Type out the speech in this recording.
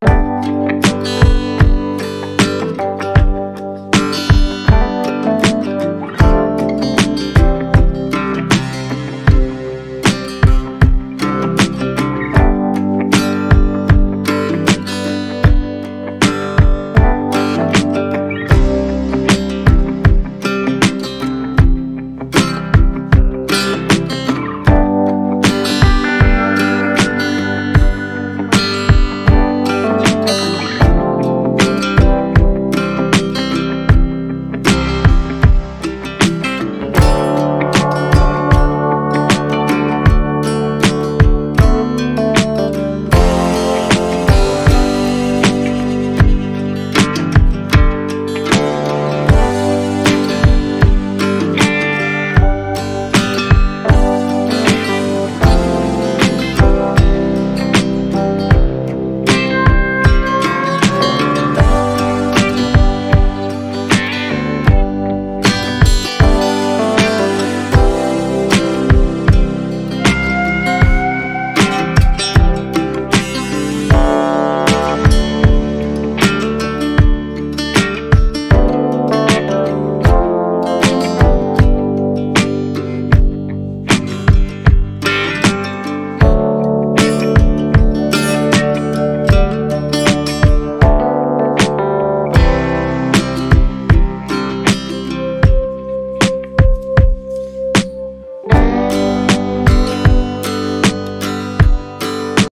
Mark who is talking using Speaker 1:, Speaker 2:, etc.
Speaker 1: Bye.